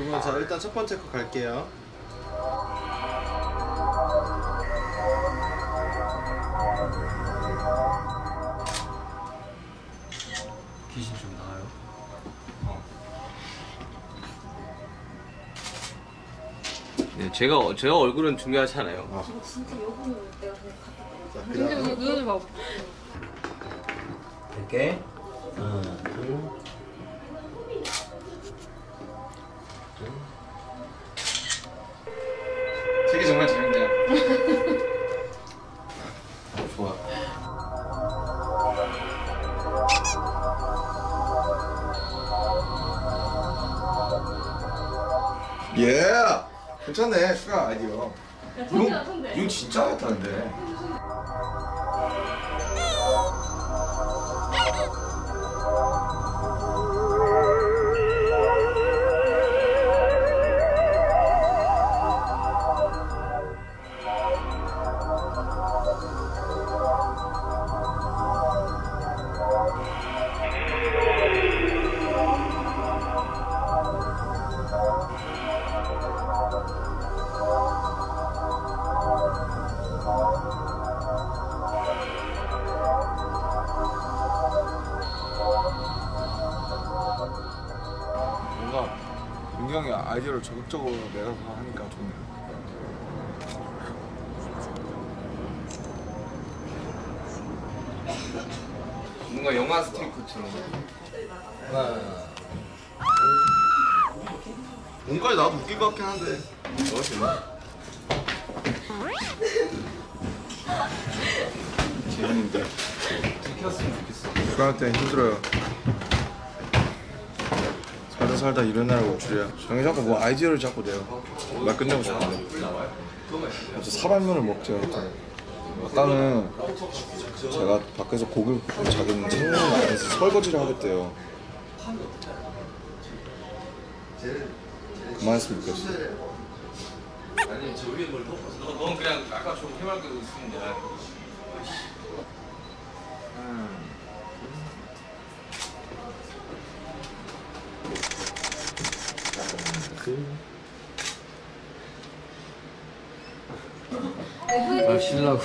그러면 자 일단 첫 번째 거 갈게요. 귀신 좀 나와요. 네, 제가 제가 얼굴은 중요하지 않아요. 이거 진짜 내가 그냥 갖다 자. 그다음 눈을 봐. 될게. 하나, 둘. 좋아. 예! 괜찮네, 슈가 아이디어. 이거, 이거 진짜 같다는데. 윤경이 아이디어를 적극적으로 내서 하니까 좋네요. 뭔가 영화 스테이크처럼. 뭔가에 나도 웃길 것 같긴 한데. 재밌는데. 지켰으면 좋겠어. 슈가한테 힘들어요. 살다 살다 일어나라고 줄이야. 형이 자꾸 뭐 아이디어를 자꾸 내요. 말 끝내고 싶은데. 그래서 사발면을 먹자. 아까는 제가 밖에서 고기 굽고 창문 안에서 설거지를 하겠대요. 그만했으면 좋겠어. 아니 저 위에 뭘 덮어서 너, 넌 그냥 아까처럼 해맑게 웃으면 돼. 말 쉬려고.